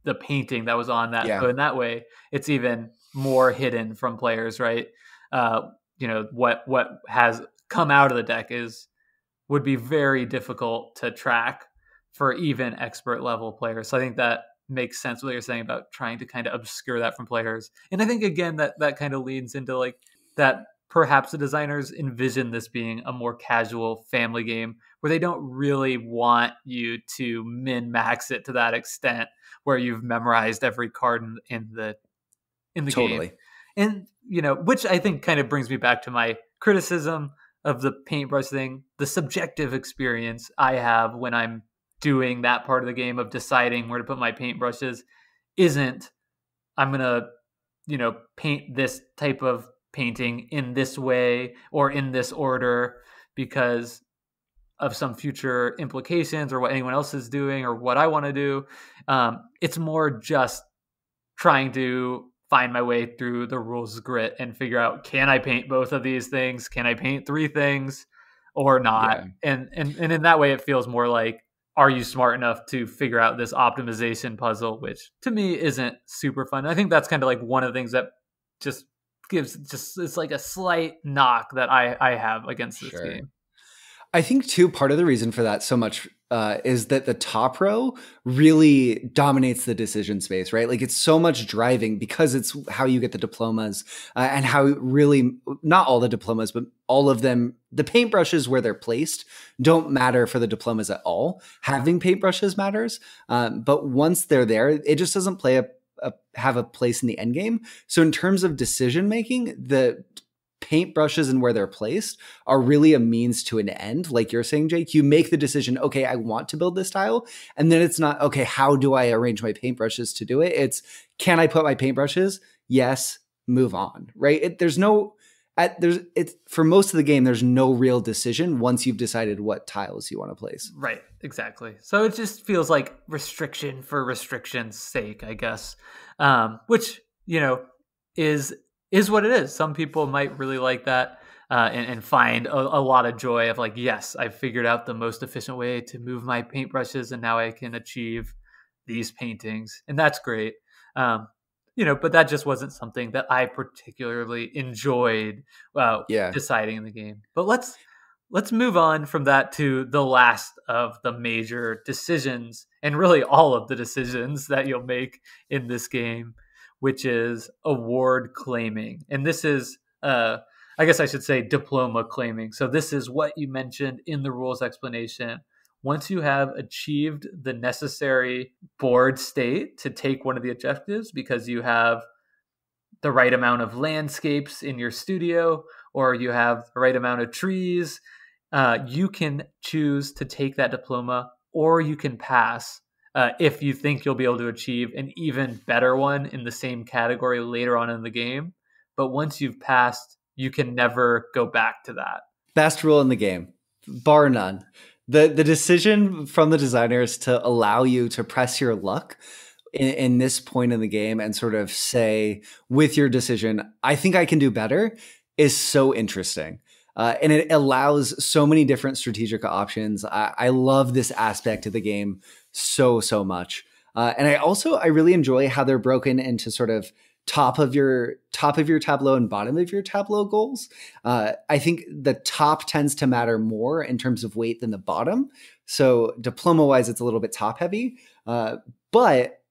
the painting that was on that. Yeah. So in that way, it's even more hidden from players, right? Uh, you know what what has come out of the deck is would be very difficult to track for even expert level players. So I think that makes sense what you're saying about trying to kind of obscure that from players. And I think again that that kind of leads into like that perhaps the designers envision this being a more casual family game where they don't really want you to min max it to that extent where you've memorized every card in, in the in the totally. game. And you know, which I think kind of brings me back to my criticism of the paintbrush thing, the subjective experience I have when I'm doing that part of the game of deciding where to put my paintbrushes isn't I'm going to you know paint this type of painting in this way or in this order because of some future implications or what anyone else is doing or what I want to do. Um, it's more just trying to find my way through the rules grit and figure out can I paint both of these things? Can I paint three things or not? Yeah. And and and in that way it feels more like are you smart enough to figure out this optimization puzzle which to me isn't super fun. I think that's kind of like one of the things that just gives just it's like a slight knock that I I have against this sure. game. I think too part of the reason for that so much uh, is that the top row really dominates the decision space, right? Like it's so much driving because it's how you get the diplomas uh, and how really not all the diplomas, but all of them. The paintbrushes where they're placed don't matter for the diplomas at all. Having paintbrushes matters, um, but once they're there, it just doesn't play a a, have a place in the end game. So in terms of decision making, the paintbrushes and where they're placed are really a means to an end. Like you're saying, Jake, you make the decision, okay, I want to build this tile. And then it's not, okay, how do I arrange my paintbrushes to do it? It's, can I put my paintbrushes? Yes, move on, right? It, there's no, at, there's it's for most of the game there's no real decision once you've decided what tiles you want to place right exactly so it just feels like restriction for restriction's sake i guess um, which you know is is what it is some people might really like that uh, and, and, find a, a, lot of joy of like yes i figured out the most efficient way to move my paintbrushes and now i can achieve these paintings and that's great um, you know, but that just wasn't something that I particularly enjoyed uh, yeah. deciding in the game. But let's let's move on from that to the last of the major decisions, and really all of the decisions that you'll make in this game, which is award claiming. And this is, uh, I guess I should say, diploma claiming. So this is what you mentioned in the rules explanation once you have achieved the necessary board state to take one of the objectives because you have the right amount of landscapes in your studio or you have the right amount of trees, uh, you can choose to take that diploma or you can pass uh, if you think you'll be able to achieve an even better one in the same category later on in the game. But once you've passed, you can never go back to that. Best rule in the game, bar none the the decision from the designers to allow you to press your luck in, in, this point in the game and sort of say with your decision, I think I can do better, is so interesting. Uh, and it allows so many different strategic options. I, I, love this aspect of the game so so much, uh, and I also I really enjoy how they're broken into sort of top of your top of your tableau and bottom of your tableau goals. Uh, I think the top tends to matter more in terms of weight than the bottom. So diploma wise, it's a little bit top heavy. Uh, but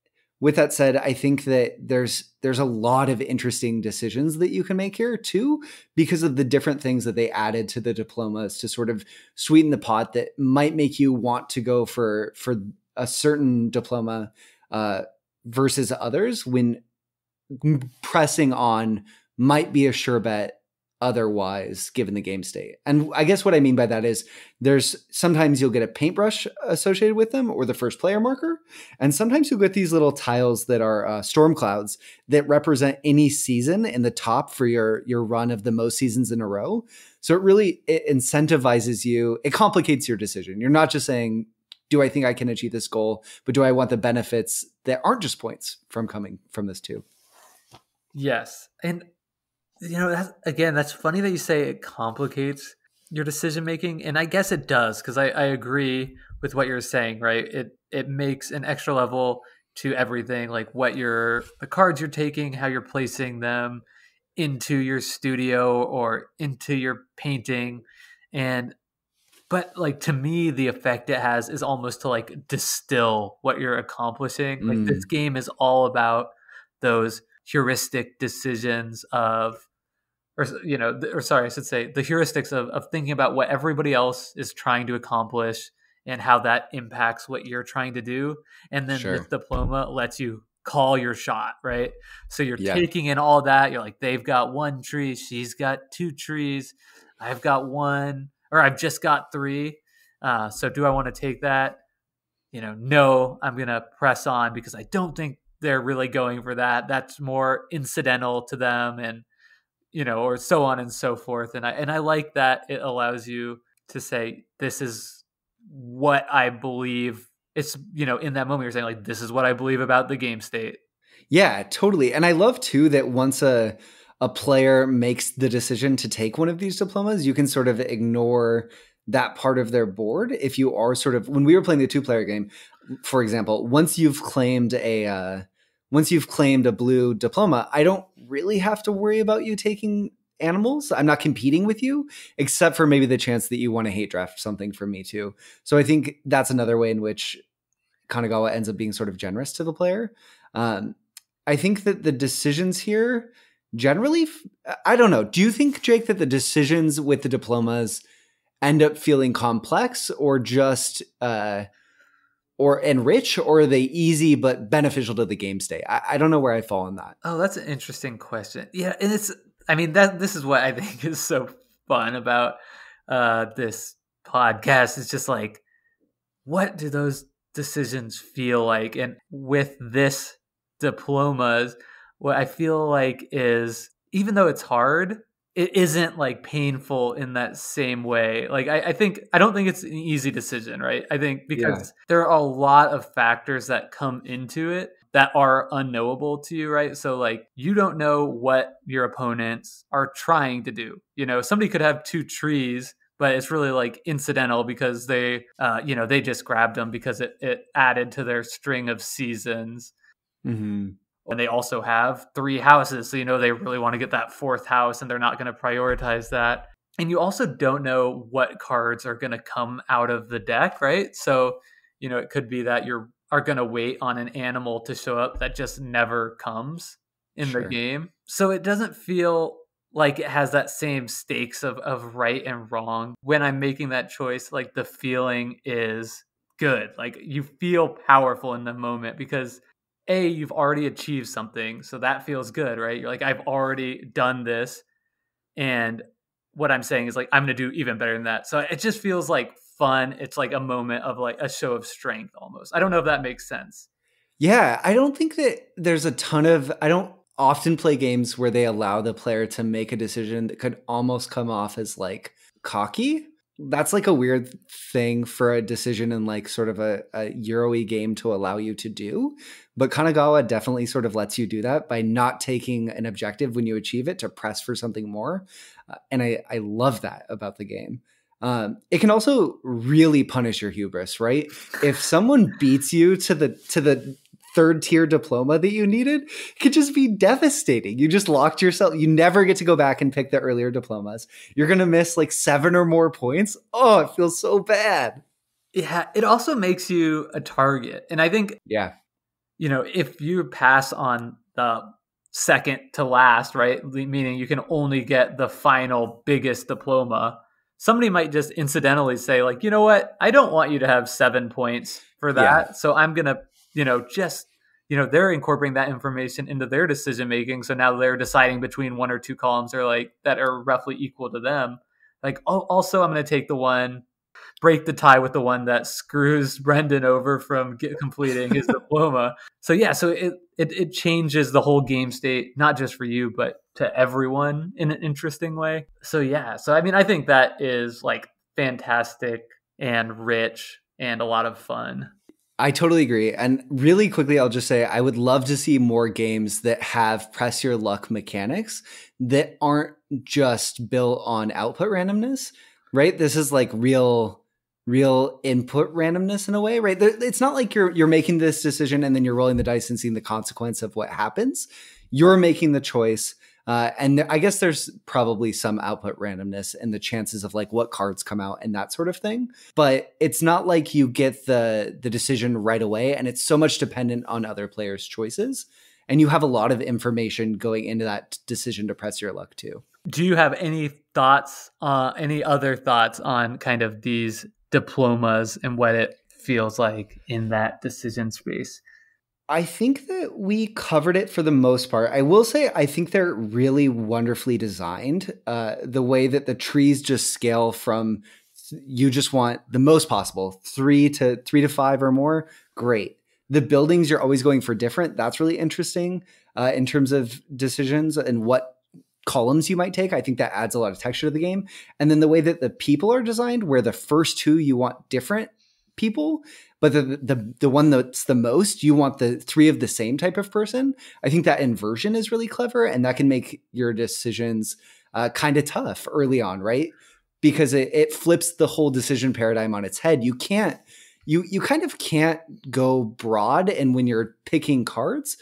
with that said, I think that there's there's a lot of interesting decisions that you can make here too, because of the different things that they added to the diplomas to sort of sweeten the pot that might make you want to go for for a certain diploma uh, versus others when pressing on might be a sure bet otherwise given the game state. And I guess what I mean by that is there's sometimes you'll get a paintbrush associated with them or the first player marker. And sometimes you'll get these little tiles that are uh, storm clouds that represent any season in the top for your, your run of the most seasons in a row. So it really it incentivizes you. It complicates your decision. You're not just saying, do I think I can achieve this goal, but do I want the benefits that aren't just points from coming from this too? Yes. And you know, that's, again, that's funny that you say it complicates your decision making, and I guess it does because I, I agree with what you're saying. Right? It it makes an extra level to everything, like what you're the cards you're taking, how you're placing them into your studio or into your painting, and but like to me the effect it has is almost to like distill what you're accomplishing like this mm. game is all about those heuristic decisions of or you know or sorry i should say the heuristics of, of thinking about what everybody else is trying to accomplish and how that impacts what you're trying to do and then sure. this diploma lets you call your shot right so you're yeah. taking in all that you're like they've got one tree she's got two trees i've got one or i've just got three uh, so do i want to take that you know no i'm gonna press on because i don't think they're really going for that. That's more incidental to them and you know, or so on and so forth. And I and I like that it allows you to say this is what I believe. It's you know, in that moment you're saying like this is what I believe about the game state. Yeah, totally. And I love too that once a a player makes the decision to take one of these diplomas, you can sort of ignore that part of their board if you are sort of when we were playing the two player game for example, once you've claimed a uh, once you've claimed a blue diploma, I don't really have to worry about you taking animals. I'm not competing with you, except for maybe the chance that you want to hate draft something for me too. So I think that's another way in which Kanagawa ends up being sort of generous to the player. Um, I think that the decisions here generally, I don't know. Do you think, Jake, that the decisions with the diplomas end up feeling complex or just uh, or enrich or are they easy but beneficial to the game state? I, I, don't know where i fall on that. Oh that's an interesting question. Yeah and it's i mean that this is what i think is so fun about uh this podcast. It's just like what do those decisions feel like? And with this diplomas what i feel like is even though it's hard it isn't like painful in that same way. Like I, I, think I don't think it's an easy decision, right? I think because yeah. there are a lot of factors that come into it that are unknowable to you, right? So like you don't know what your opponents are trying to do. You know, somebody could have two trees but it's really like incidental because they uh, you know they just grabbed them because it, it added to their string of seasons mm-hmm and they also have three houses so you know they really want to get that fourth house and they're not going to prioritize that. And you also don't know what cards are going to come out of the deck right? So you know it could be that you are are going to wait on an animal to show up that just never comes in sure. the game. So it doesn't feel like it has that same stakes of, of right and wrong. When i'm making that choice like the feeling is good. Like you feel powerful in the moment because a you've already achieved something so that feels good right? You're like i've already done this and what i'm saying is like i'm going to do even better than that. So it just feels like fun. It's like a moment of like a show of strength almost. I don't know if that makes sense. Yeah i don't think that there's a ton of i don't often play games where they allow the player to make a decision that could almost come off as like cocky that's like a weird thing for a decision in like sort of a, a Euro game to allow you to do. But Kanagawa definitely sort of lets you do that by not taking an objective when you achieve it to press for something more. Uh, and I, I love that about the game. Um, it can also really punish your hubris, right? If someone beats you to the to the third tier diploma that you needed could just be devastating. You just locked yourself. You never get to go back and pick the earlier diplomas. You're going to miss like seven or more points. Oh, it feels so bad. Yeah. It also makes you a target. And I think, yeah, you know, if you pass on the second to last, right? Meaning you can only get the final biggest diploma. Somebody might just incidentally say, like, you know what? I don't want you to have seven points for that. Yeah. So I'm going to you know, just you know they're incorporating that information into their decision making so now they're deciding between one or two columns or like that are roughly equal to them. Like oh, also i'm going to take the one break the tie with the one that screws brendan over from get, completing his diploma. So yeah so it, it it changes the whole game state not just for you but to everyone in an interesting way. So yeah so i mean i think that is like fantastic and rich and a lot of fun I totally agree. And really quickly, I'll just say I would love to see more games that have press your luck mechanics that aren't just built on output randomness, right? This is like real real input randomness in a way, right? It's not like you're you're making this decision and then you're rolling the dice and seeing the consequence of what happens. You're making the choice uh, and I guess there's probably some output randomness and the chances of like what cards come out and that sort of thing. But it's not like you get the the decision right away, and it's so much dependent on other players' choices. And you have a lot of information going into that decision to press your luck too. Do you have any thoughts, uh, any other thoughts on kind of these diplomas and what it feels like in that decision space? I think that we covered it for the most part. I will say I think they're really wonderfully designed. Uh, the way that the trees just scale from you just want the most possible three to three to five or more. Great. The buildings you're always going for different. That's really interesting uh, in terms of decisions and what columns you might take. I think that adds a lot of texture to the game. And then the way that the people are designed, where the first two you want different people but the, the the one that's the most you want the three of the same type of person i think that inversion is really clever and that can make your decisions uh, kind of tough early on right? Because it, it flips the whole decision paradigm on its head. You can't you you kind of can't go broad and when you're picking cards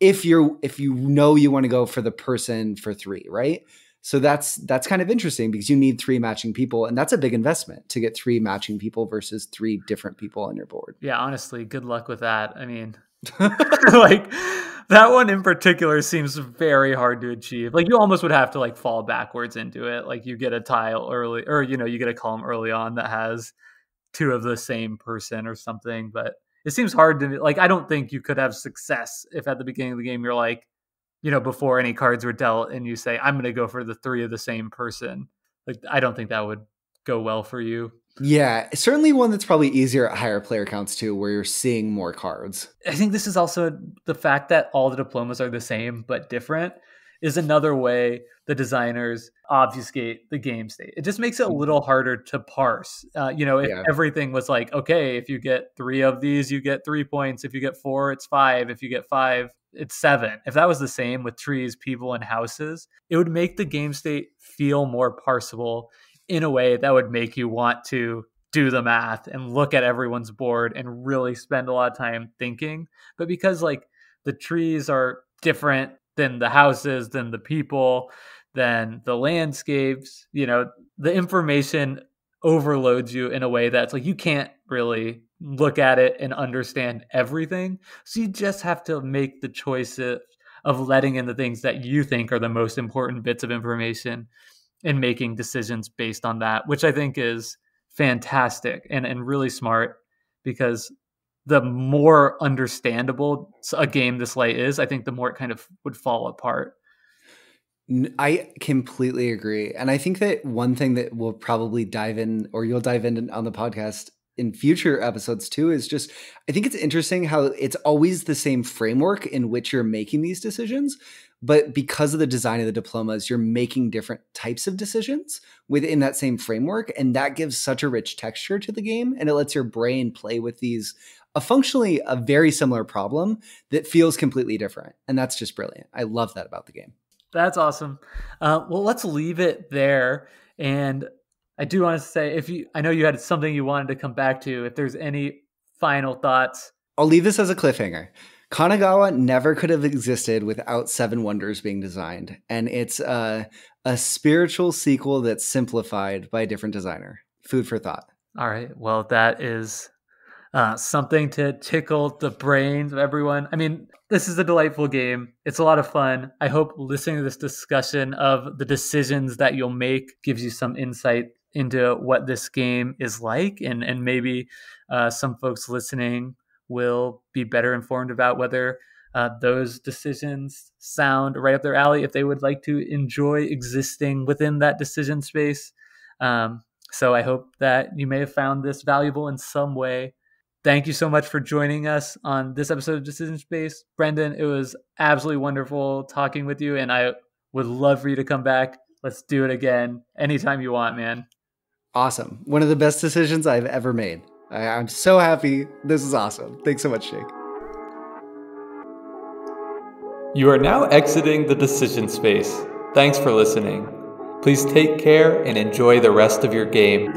if you're if you know you want to go for the person for three right so that's that's kind of interesting because you need three matching people, and that's a big investment to get three matching people versus three different people on your board. Yeah, honestly, good luck with that. I mean, like that one in particular seems very hard to achieve. Like you almost would have to like fall backwards into it. Like you get a tile early, or you know, you get a column early on that has two of the same person or something. But it seems hard to like. I don't think you could have success if at the beginning of the game you're like, you know, before any cards were dealt and you say, I'm going to go for the three of the same person. Like, I don't think that would go well for you. Yeah, certainly one that's probably easier at higher player counts too, where you're seeing more cards. I think this is also the fact that all the diplomas are the same but different is another way the designers obfuscate the game state. It just makes it a little harder to parse. Uh, you know, if yeah. everything was like, okay, if you get three of these, you get three points. If you get four, it's five. If you get five, it's seven. If that was the same with trees, people, and houses, it would make the game state feel more parsable in a way that would make you want to do the math and look at everyone's board and really spend a lot of time thinking. But because like the trees are different than the houses, than the people, than the landscapes, you know, the information overloads you in a way that's like you can't really look at it and understand everything. So you just have to make the choice of, of letting in the things that you think are the most important bits of information and making decisions based on that, which I think is fantastic and, and really smart because the more understandable a game this late is, I think the more it kind of would fall apart. I completely agree. And I think that one thing that we'll probably dive in, or you'll dive in on the podcast in future episodes too, is just I think it's interesting how it's always the same framework in which you're making these decisions. But because of the design of the diplomas, you're making different types of decisions within that same framework. And that gives such a rich texture to the game. And it lets your brain play with these a functionally a very similar problem that feels completely different. And that's just brilliant. I love that about the game. That's awesome. Uh, well, let's leave it there. And I do want to say, if you, I know you had something you wanted to come back to. If there's any final thoughts, I'll leave this as a cliffhanger. Kanagawa never could have existed without Seven Wonders being designed, and it's a, a spiritual sequel that's simplified by a different designer. Food for thought. All right. Well, that is uh, something to tickle the brains of everyone. I mean, this is a delightful game. It's a lot of fun. I hope listening to this discussion of the decisions that you'll make gives you some insight into what this game is like, and and maybe uh, some folks listening will be better informed about whether uh, those decisions sound right up their alley if they would like to enjoy existing within that decision space. Um, so I hope that you may have found this valuable in some way. Thank you so much for joining us on this episode of Decision Space. Brendan, it was absolutely wonderful talking with you, and I would love for you to come back. Let's do it again anytime you want, man. Awesome. One of the best decisions I've ever made. I, am so happy. This is awesome. Thanks so much, Jake. You are now exiting the decision space. Thanks for listening. Please take care and enjoy the rest of your game.